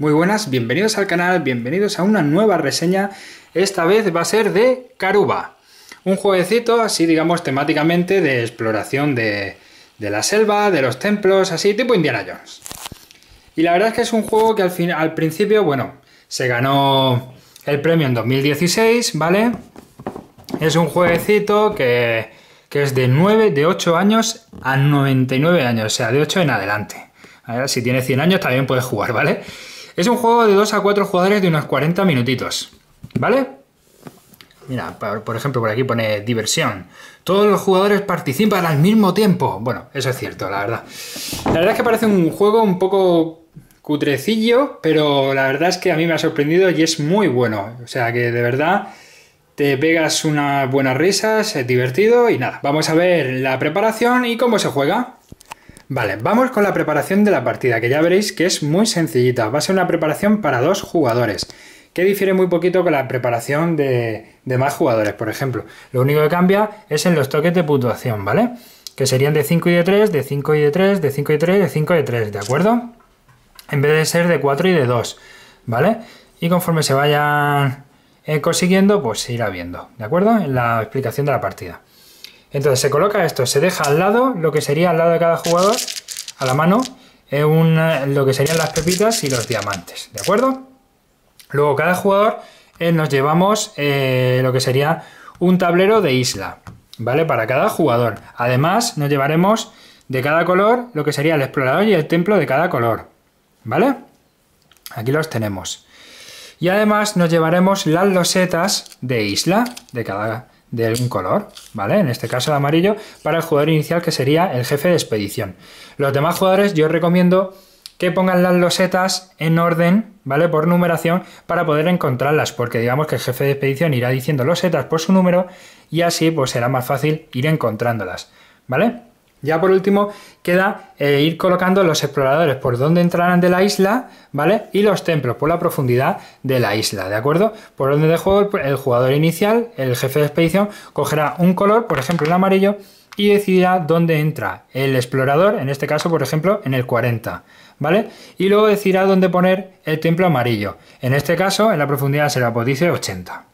Muy buenas, bienvenidos al canal, bienvenidos a una nueva reseña. Esta vez va a ser de Caruba. Un jueguecito así, digamos, temáticamente de exploración de, la selva, de los templos, así, tipo Indiana Jones. Y la verdad es que es un juego que al, fin, al principio, bueno, se ganó el premio en 2016, ¿vale? Es un jueguecito que, es de 9, de 8 años a 99 años, o sea, de 8 en adelante. A si tiene 100 años también puede jugar, ¿vale? Es un juego de 2 a 4 jugadores de unos 40 minutitos, ¿vale? Mira, por ejemplo, por aquí pone diversión. Todos los jugadores participan al mismo tiempo. Bueno, eso es cierto, la verdad. La verdad es que parece un juego un poco cutrecillo, pero la verdad es que a mí me ha sorprendido y es muy bueno. O sea que de verdad te pegas unas buenas risas, es divertido y nada. Vamos a ver la preparación y cómo se juega. Vale, vamos con la preparación de la partida, que ya veréis que es muy sencillita. Va a ser una preparación para dos jugadores, que difiere muy poquito con la preparación de, más jugadores, por ejemplo. Lo único que cambia es en los toques de puntuación, ¿vale? Que serían de 5 y de 3, de 5 y de 3, de 5 y de 3, de 5 y de 3, ¿de acuerdo? En vez de ser de 4 y de 2, ¿vale? Y conforme se vayan eh, consiguiendo, pues se irá viendo, ¿de acuerdo? En la explicación de la partida. Entonces se coloca esto, se deja al lado, lo que sería al lado de cada jugador, a la mano, lo que serían las pepitas y los diamantes, ¿de acuerdo? Luego cada jugador eh, nos llevamos eh, lo que sería un tablero de isla, ¿vale? Para cada jugador. Además nos llevaremos de cada color lo que sería el explorador y el templo de cada color, ¿vale? Aquí los tenemos. Y además nos llevaremos las losetas de isla de cada de algún color, ¿vale? En este caso el amarillo, para el jugador inicial que sería el jefe de expedición. Los demás jugadores yo recomiendo que pongan las losetas en orden, ¿vale? Por numeración para poder encontrarlas, porque digamos que el jefe de expedición irá diciendo losetas por su número y así pues será más fácil ir encontrándolas, ¿vale? Ya por último queda eh, ir colocando los exploradores por donde entrarán de la isla, ¿vale? Y los templos por la profundidad de la isla, ¿de acuerdo? Por donde de juego el jugador inicial, el jefe de expedición, cogerá un color, por ejemplo el amarillo, y decidirá dónde entra el explorador, en este caso, por ejemplo, en el 40, ¿vale? Y luego decidirá dónde poner el templo amarillo. En este caso, en la profundidad será, pues dice 80.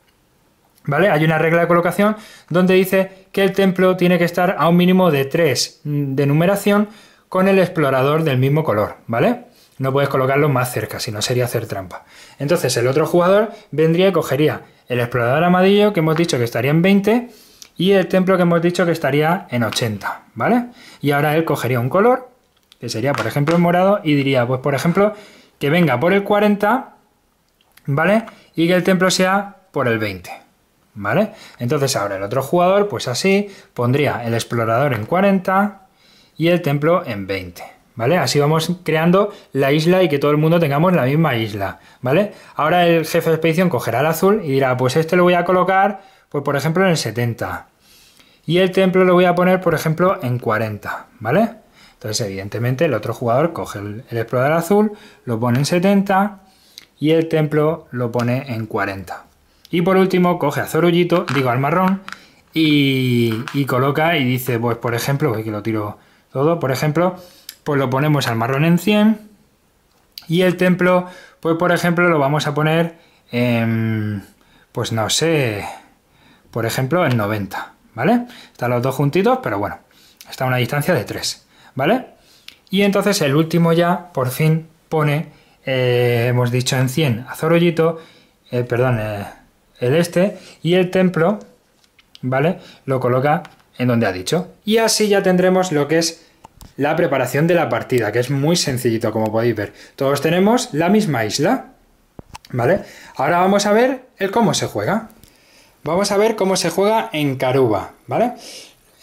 ¿Vale? Hay una regla de colocación donde dice que el templo tiene que estar a un mínimo de 3 de numeración con el explorador del mismo color, ¿vale? No puedes colocarlo más cerca, si no sería hacer trampa. Entonces el otro jugador vendría y cogería el explorador amarillo que hemos dicho que estaría en 20 y el templo que hemos dicho que estaría en 80, ¿vale? Y ahora él cogería un color, que sería por ejemplo el morado, y diría, pues por ejemplo, que venga por el 40, ¿vale? Y que el templo sea por el 20. ¿Vale? Entonces ahora el otro jugador, pues así, pondría el explorador en 40 y el templo en 20, ¿vale? Así vamos creando la isla y que todo el mundo tengamos la misma isla, ¿vale? Ahora el jefe de expedición cogerá el azul y dirá, pues este lo voy a colocar, pues por ejemplo en el 70. Y el templo lo voy a poner, por ejemplo, en 40, ¿vale? Entonces, evidentemente, el otro jugador coge el explorador azul, lo pone en 70 y el templo lo pone en 40. Y por último, coge a Zorullito, digo al marrón, y, coloca y dice, pues por ejemplo, que lo tiro todo, por ejemplo, pues lo ponemos al marrón en 100 y el templo, pues por ejemplo, lo vamos a poner en, pues no sé, por ejemplo, en 90, ¿vale? Están los dos juntitos, pero bueno, está a una distancia de 3, ¿vale? Y entonces el último ya, por fin, pone, eh, hemos dicho en 100 a Zorollito, eh, perdón, eh, el este y el templo, ¿vale? Lo coloca en donde ha dicho. Y así ya tendremos lo que es la preparación de la partida, que es muy sencillito, como podéis ver. Todos tenemos la misma isla, ¿vale? Ahora vamos a ver el cómo se juega. Vamos a ver cómo se juega en Caruba, ¿vale?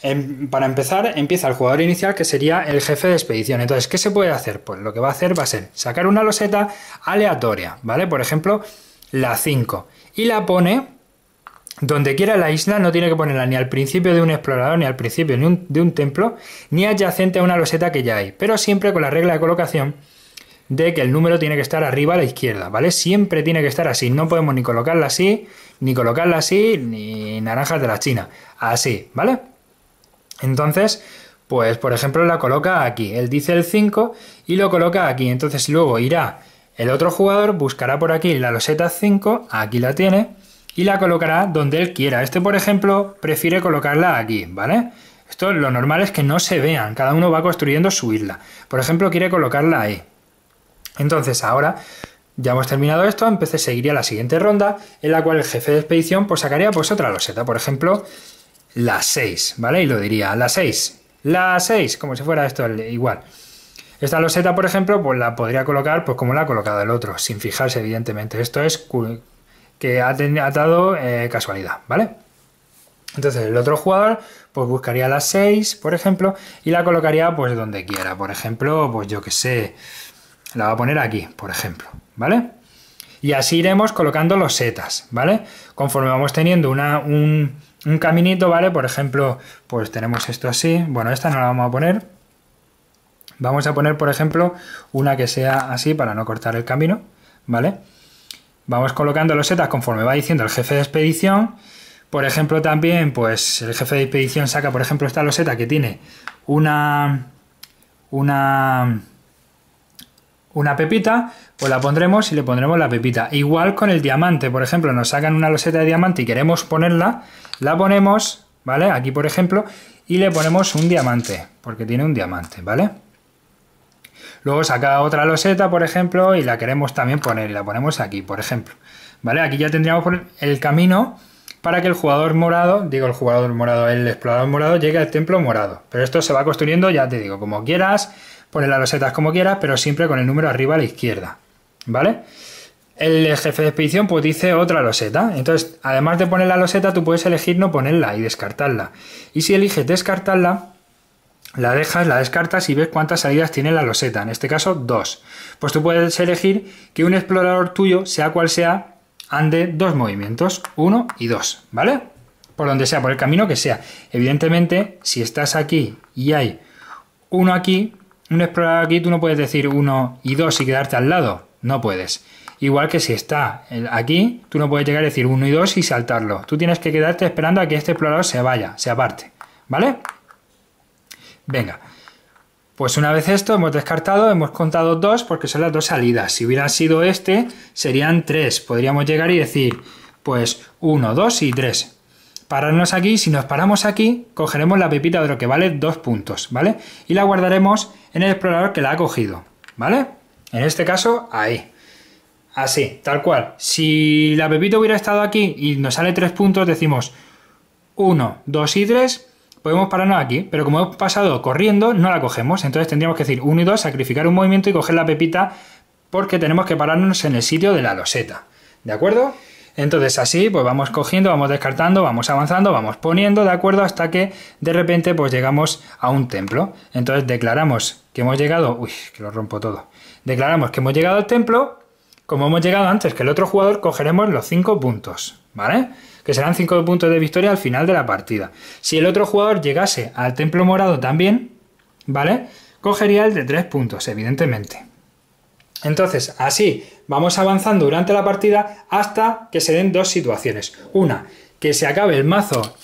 Em, para empezar, empieza el jugador inicial que sería el jefe de expedición. Entonces, ¿qué se puede hacer? Pues lo que va a hacer va a ser sacar una loseta aleatoria, ¿vale? Por ejemplo, la 5 y la pone donde quiera la isla, no tiene que ponerla ni al principio de un explorador, ni al principio de un templo, ni adyacente a una loseta que ya hay, pero siempre con la regla de colocación de que el número tiene que estar arriba a la izquierda, ¿vale? Siempre tiene que estar así, no podemos ni colocarla así, ni colocarla así, ni naranjas de la China, así, ¿vale? Entonces, pues por ejemplo la coloca aquí, él dice el 5 y lo coloca aquí, entonces luego irá El otro jugador buscará por aquí la loseta 5, aquí la tiene, y la colocará donde él quiera. Este, por ejemplo, prefiere colocarla aquí, ¿vale? Esto lo normal es que no se vean, cada uno va construyendo su isla. Por ejemplo, quiere colocarla ahí. Entonces, ahora ya hemos terminado esto, entonces seguiría la siguiente ronda, en la cual el jefe de expedición pues sacaría pues otra loseta, por ejemplo, la 6, ¿vale? Y lo diría, la 6, la 6, como si fuera esto igual. Esta loseta, por ejemplo, pues la podría colocar pues como la ha colocado el otro, sin fijarse evidentemente. Esto es que ha dado eh, casualidad, ¿vale? Entonces el otro jugador pues buscaría la 6, por ejemplo, y la colocaría pues donde quiera. Por ejemplo, pues yo que sé, la va a poner aquí, por ejemplo, ¿vale? Y así iremos colocando los setas, ¿vale? Conforme vamos teniendo una, un, un caminito, ¿vale? Por ejemplo, pues tenemos esto así. Bueno, esta no la vamos a poner, Vamos a poner, por ejemplo, una que sea así para no cortar el camino, ¿vale? Vamos colocando los setas conforme va diciendo el jefe de expedición. Por ejemplo, también, pues el jefe de expedición saca, por ejemplo, esta loseta que tiene una, una, una pepita, pues la pondremos y le pondremos la pepita. Igual con el diamante, por ejemplo, nos sacan una loseta de diamante y queremos ponerla, la ponemos, ¿vale? Aquí, por ejemplo, y le ponemos un diamante, porque tiene un diamante, ¿vale? Luego saca otra loseta, por ejemplo, y la queremos también poner, y la ponemos aquí, por ejemplo. ¿Vale? Aquí ya tendríamos el camino para que el jugador morado, digo el jugador morado, el explorador morado, llegue al templo morado. Pero esto se va construyendo, ya te digo, como quieras, poner las losetas como quieras, pero siempre con el número arriba a la izquierda. ¿Vale? El jefe de expedición pues dice otra loseta. Entonces, además de poner la loseta, tú puedes elegir no ponerla y descartarla. Y si eliges descartarla, la dejas, la descartas y ves cuántas salidas tiene la loseta, en este caso dos. Pues tú puedes elegir que un explorador tuyo, sea cual sea, ande dos movimientos, uno y dos, ¿vale? Por donde sea, por el camino que sea. Evidentemente, si estás aquí y hay uno aquí, un explorador aquí, tú no puedes decir uno y dos y quedarte al lado, no puedes. Igual que si está aquí, tú no puedes llegar a decir uno y dos y saltarlo. Tú tienes que quedarte esperando a que este explorador se vaya, se aparte, ¿vale? Venga. Pues una vez esto hemos descartado, hemos contado dos porque son las dos salidas. Si hubiera sido este, serían tres. Podríamos llegar y decir, pues uno, dos y tres. Pararnos aquí, si nos paramos aquí, cogeremos la pepita de lo que vale dos puntos, ¿vale? Y la guardaremos en el explorador que la ha cogido, ¿vale? En este caso, ahí. Así, tal cual. Si la pepita hubiera estado aquí y nos sale tres puntos, decimos uno, dos y tres podemos pararnos aquí, pero como hemos pasado corriendo, no la cogemos. Entonces tendríamos que decir 1 y 2, sacrificar un movimiento y coger la pepita porque tenemos que pararnos en el sitio de la loseta. ¿De acuerdo? Entonces así, pues vamos cogiendo, vamos descartando, vamos avanzando, vamos poniendo, ¿de acuerdo? Hasta que de repente pues llegamos a un templo. Entonces declaramos que hemos llegado... Uy, que lo rompo todo. Declaramos que hemos llegado al templo. Como hemos llegado antes que el otro jugador, cogeremos los 5 puntos, ¿vale? Que serán 5 puntos de victoria al final de la partida. Si el otro jugador llegase al templo morado también, ¿vale? Cogería el de 3 puntos, evidentemente. Entonces, así vamos avanzando durante la partida hasta que se den dos situaciones. Una, que se acabe el mazo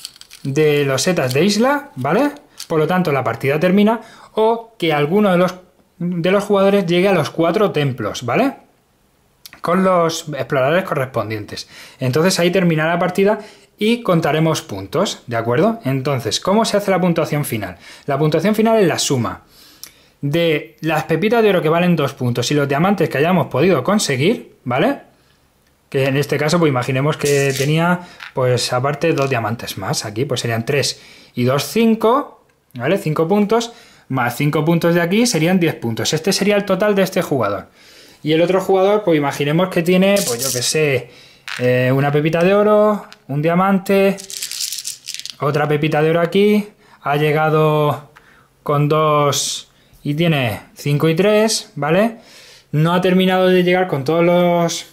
de los setas de isla, ¿vale? Por lo tanto, la partida termina. O que alguno de los, de los jugadores llegue a los cuatro templos, ¿vale? Con los exploradores correspondientes. Entonces ahí termina la partida y contaremos puntos, ¿de acuerdo? Entonces, ¿cómo se hace la puntuación final? La puntuación final es la suma de las pepitas de oro que valen dos puntos y los diamantes que hayamos podido conseguir, ¿vale? Que en este caso, pues imaginemos que tenía, pues aparte, dos diamantes más. Aquí, pues serían tres y dos, cinco, ¿vale? Cinco puntos, más cinco puntos de aquí serían diez puntos. Este sería el total de este jugador. Y el otro jugador, pues imaginemos que tiene, pues yo que sé, eh, una pepita de oro, un diamante, otra pepita de oro aquí, ha llegado con dos y tiene 5 y 3, ¿vale? No ha terminado de llegar con todos los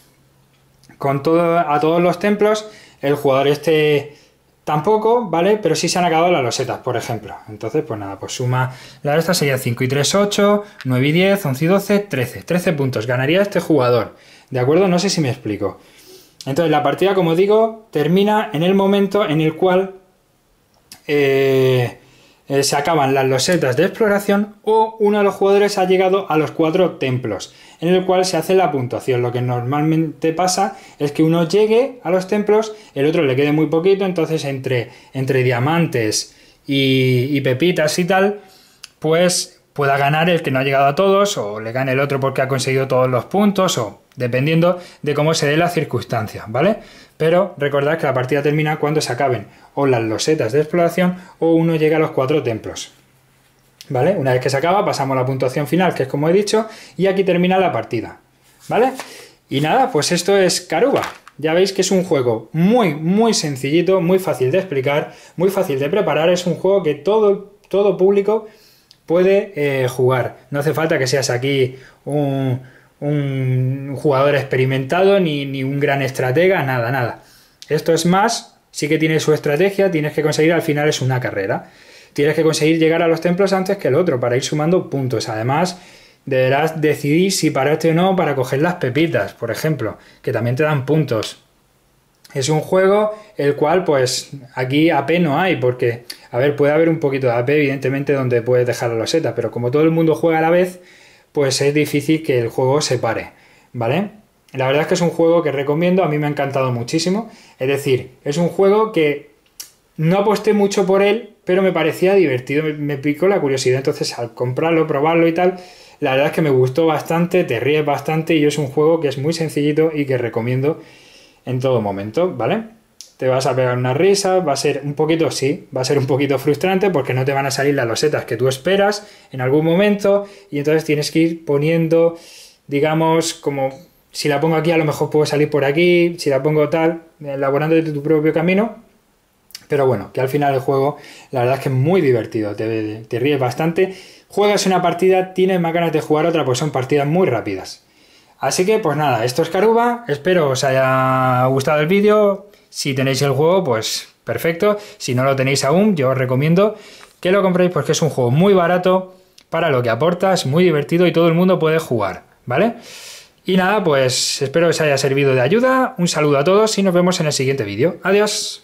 con todo a todos los templos, el jugador este Tampoco, ¿vale? Pero sí se han acabado las losetas, por ejemplo. Entonces, pues nada, pues suma la de esta sería 5 y 3, 8, 9 y 10, 11 y 12, 13. 13 puntos. Ganaría este jugador. ¿De acuerdo? No sé si me explico. Entonces, la partida, como digo, termina en el momento en el cual eh, eh, se acaban las losetas de exploración o uno de los jugadores ha llegado a los cuatro templos, en el cual se hace la puntuación. Lo que normalmente pasa es que uno llegue a los templos, el otro le quede muy poquito, entonces entre, entre diamantes y, y pepitas y tal, pues pueda ganar el que no ha llegado a todos, o le gane el otro porque ha conseguido todos los puntos, o dependiendo de cómo se dé la circunstancia, ¿vale? Pero recordad que la partida termina cuando se acaben o las losetas de exploración o uno llega a los cuatro templos. ¿Vale? Una vez que se acaba, pasamos a la puntuación final, que es como he dicho, y aquí termina la partida. ¿Vale? Y nada, pues esto es Caruba. Ya veis que es un juego muy, muy sencillito, muy fácil de explicar, muy fácil de preparar. Es un juego que todo, todo público puede eh, jugar. No hace falta que seas aquí un, un jugador experimentado ni, ni un gran estratega, nada, nada. Esto es más, sí que tiene su estrategia, tienes que conseguir, al final es una carrera. Tienes que conseguir llegar a los templos antes que el otro para ir sumando puntos. Además, deberás decidir si pararte o no para coger las pepitas, por ejemplo, que también te dan puntos. Es un juego el cual, pues, aquí AP no hay, porque, a ver, puede haber un poquito de AP, evidentemente, donde puedes dejar la loseta, pero como todo el mundo juega a la vez, pues es difícil que el juego se pare, ¿vale? La verdad es que es un juego que recomiendo, a mí me ha encantado muchísimo. Es decir, es un juego que no aposté mucho por él, pero me parecía divertido, me, picó la curiosidad. Entonces, al comprarlo, probarlo y tal, la verdad es que me gustó bastante, te ríes bastante y es un juego que es muy sencillito y que recomiendo en todo momento, ¿vale? Te vas a pegar una risa, va a ser un poquito, sí, va a ser un poquito frustrante porque no te van a salir las losetas que tú esperas en algún momento y entonces tienes que ir poniendo, digamos, como si la pongo aquí a lo mejor puedo salir por aquí, si la pongo tal, elaborando tu propio camino. Pero bueno, que al final el juego, la verdad es que es muy divertido, te, te ríes bastante. Juegas una partida, tienes más ganas de jugar otra, pues son partidas muy rápidas. Así que pues nada, esto es Caruba, espero os haya gustado el vídeo, si tenéis el juego, pues perfecto. Si no lo tenéis aún, yo os recomiendo que lo compréis porque es un juego muy barato para lo que aporta, es muy divertido y todo el mundo puede jugar, ¿vale? Y nada, pues espero que os haya servido de ayuda. Un saludo a todos y nos vemos en el siguiente vídeo. Adiós.